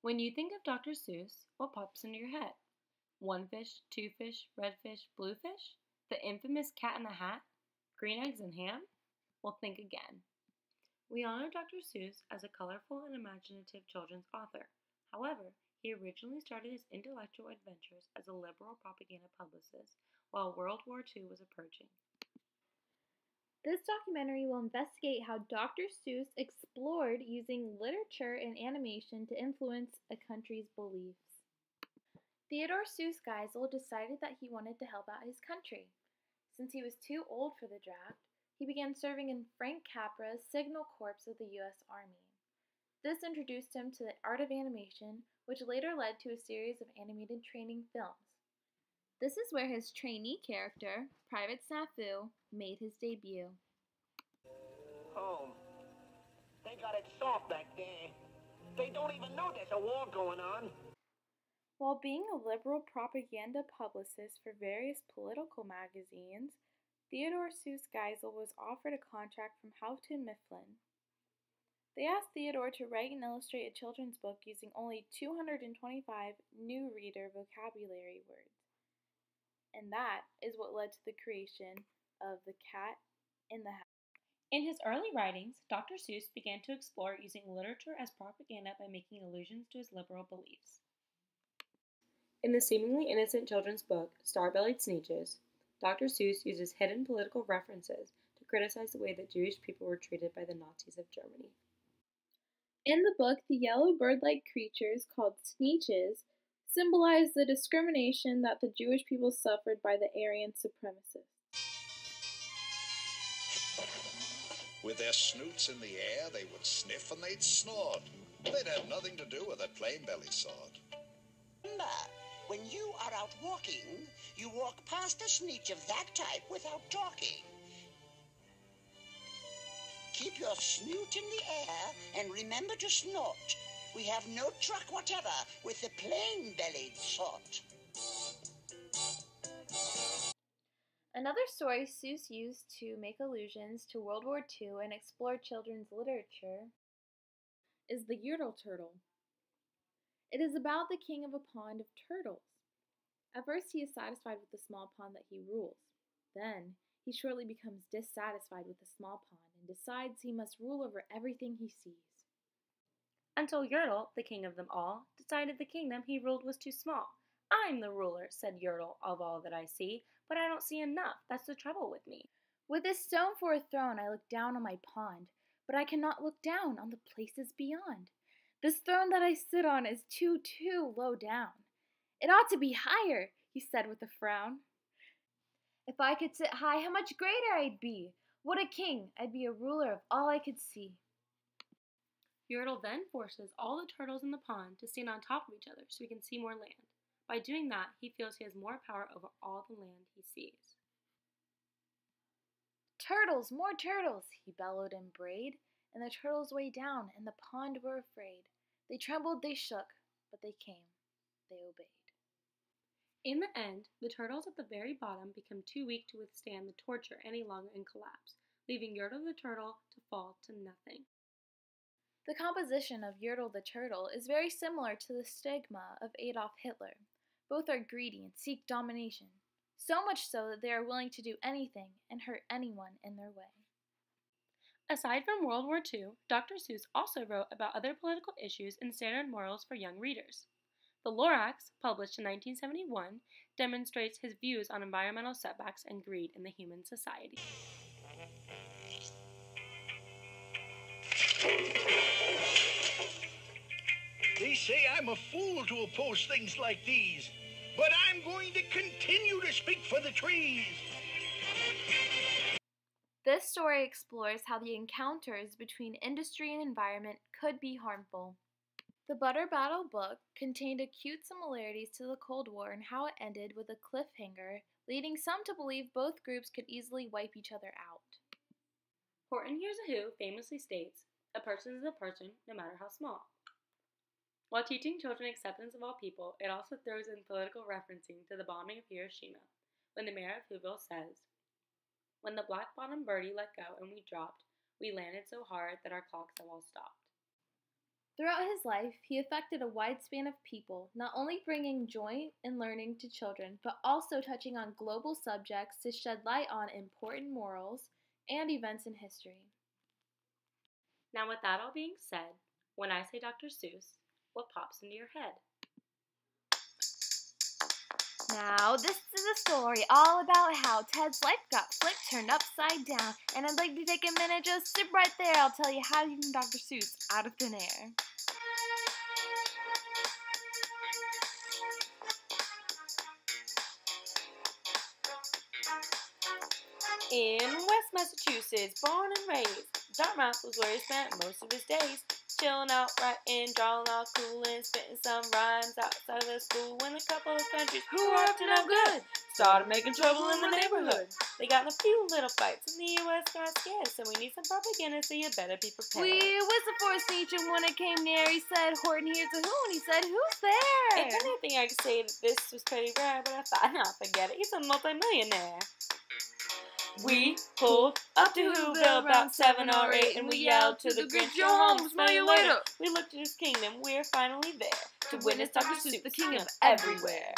When you think of Dr. Seuss, what pops into your head? One fish, two fish, red fish, blue fish? The infamous cat in the hat? Green eggs and ham? Well, think again. We honor Dr. Seuss as a colorful and imaginative children's author. However, he originally started his intellectual adventures as a liberal propaganda publicist while World War II was approaching. This documentary will investigate how Dr. Seuss explored using literature and animation to influence a country's beliefs. Theodore Seuss Geisel decided that he wanted to help out his country. Since he was too old for the draft, he began serving in Frank Capra's Signal Corps of the U.S. Army. This introduced him to the art of animation, which later led to a series of animated training films. This is where his trainee character, Private Snafu, made his debut. Home. They got it soft back there. They don't even know there's a war going on. While being a liberal propaganda publicist for various political magazines, Theodore Seuss Geisel was offered a contract from Houghton Mifflin. They asked Theodore to write and illustrate a children's book using only 225 new reader vocabulary words and that is what led to the creation of The Cat in the Hat. In his early writings, Dr. Seuss began to explore using literature as propaganda by making allusions to his liberal beliefs. In the seemingly innocent children's book, Star-Bellied Sneetches, Dr. Seuss uses hidden political references to criticize the way that Jewish people were treated by the Nazis of Germany. In the book, the yellow bird-like creatures called Sneetches symbolized the discrimination that the Jewish people suffered by the Aryan supremacists. With their snoots in the air, they would sniff and they'd snort. They'd have nothing to do with a plain belly sort. Remember, when you are out walking, you walk past a sneetch of that type without talking. Keep your snoot in the air and remember to snort. We have no truck whatever with the plain-bellied sort. Another story Seuss used to make allusions to World War II and explore children's literature is the Yertle Turtle. It is about the king of a pond of turtles. At first, he is satisfied with the small pond that he rules. Then, he shortly becomes dissatisfied with the small pond and decides he must rule over everything he sees until Yertle, the king of them all, decided the kingdom he ruled was too small. I'm the ruler, said Yertle, of all that I see, but I don't see enough. That's the trouble with me. With this stone for a throne, I look down on my pond, but I cannot look down on the places beyond. This throne that I sit on is too, too low down. It ought to be higher, he said with a frown. If I could sit high, how much greater I'd be! What a king! I'd be a ruler of all I could see. Yertle then forces all the turtles in the pond to stand on top of each other so he can see more land. By doing that, he feels he has more power over all the land he sees. Turtles, more turtles, he bellowed and brayed, and the turtles way down in the pond were afraid. They trembled, they shook, but they came, they obeyed. In the end, the turtles at the very bottom become too weak to withstand the torture any longer and collapse, leaving Yertle the turtle to fall to nothing. The composition of Yertle the Turtle is very similar to the stigma of Adolf Hitler. Both are greedy and seek domination, so much so that they are willing to do anything and hurt anyone in their way. Aside from World War II, Dr. Seuss also wrote about other political issues and standard morals for young readers. The Lorax, published in 1971, demonstrates his views on environmental setbacks and greed in the human society. They say I'm a fool to oppose things like these, but I'm going to continue to speak for the trees. This story explores how the encounters between industry and environment could be harmful. The Butter Battle book contained acute similarities to the Cold War and how it ended with a cliffhanger, leading some to believe both groups could easily wipe each other out. Horton Hears a Who famously states, A person is a person, no matter how small. While teaching children acceptance of all people, it also throws in political referencing to the bombing of Hiroshima, when the mayor of Whoville says, When the black bottom birdie let go and we dropped, we landed so hard that our clocks have all stopped. Throughout his life, he affected a wide span of people, not only bringing joy and learning to children, but also touching on global subjects to shed light on important morals and events in history. Now, with that all being said, when I say Dr. Seuss, what pops into your head? Now, this is a story all about how Ted's life got flipped, turned upside down, and I'd like to take a minute, just sit right there. I'll tell you how you can Dr. Seuss out of thin air. In West Massachusetts, born and raised, Dartmouth was where he spent most of his days. Chilling out, writing, drawing all cool, and spitting some rhymes outside of the school. When a couple of countries who were up to no good started making trouble in the neighborhood. They got in a few little fights, and the U.S. got scared. So we need some propaganda, so you better be prepared. We whistled for a speech, and when it came near, he said, Horton, here's a who, and he said, Who's there? If anything, I could say that this was pretty rare, but I thought, nah, forget it. He's a multimillionaire. We pulled up to Whoville about seven or eight, and we yelled to the Grinch, "Your home, smell you later." We looked at his kingdom. We're finally there to witness Dr. Seuss, the king of everywhere.